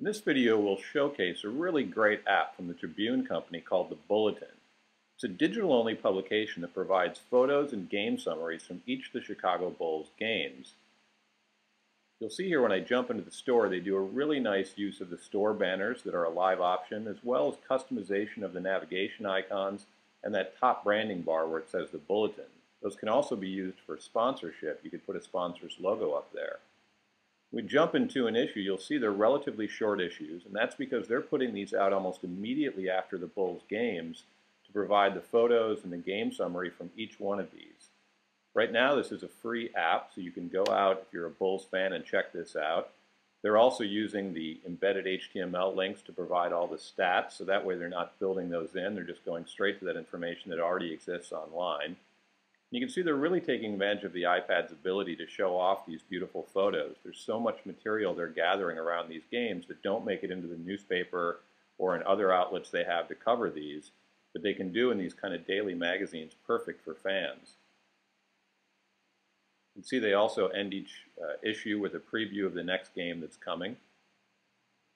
In this video, we'll showcase a really great app from the Tribune Company called The Bulletin. It's a digital-only publication that provides photos and game summaries from each of the Chicago Bulls games. You'll see here when I jump into the store, they do a really nice use of the store banners that are a live option, as well as customization of the navigation icons and that top branding bar where it says The Bulletin. Those can also be used for sponsorship. You could put a sponsor's logo up there we jump into an issue, you'll see they're relatively short issues, and that's because they're putting these out almost immediately after the Bulls games to provide the photos and the game summary from each one of these. Right now, this is a free app, so you can go out if you're a Bulls fan and check this out. They're also using the embedded HTML links to provide all the stats, so that way they're not building those in, they're just going straight to that information that already exists online. You can see they're really taking advantage of the iPad's ability to show off these beautiful photos. There's so much material they're gathering around these games that don't make it into the newspaper or in other outlets they have to cover these, but they can do in these kind of daily magazines perfect for fans. You can see they also end each uh, issue with a preview of the next game that's coming.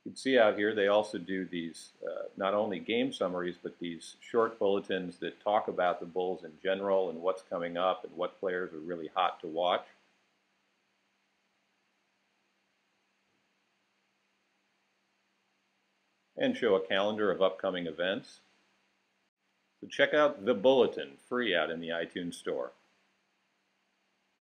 You can see out here they also do these uh, not only game summaries but these short bulletins that talk about the Bulls in general and what's coming up and what players are really hot to watch. And show a calendar of upcoming events. So check out The Bulletin, free out in the iTunes Store.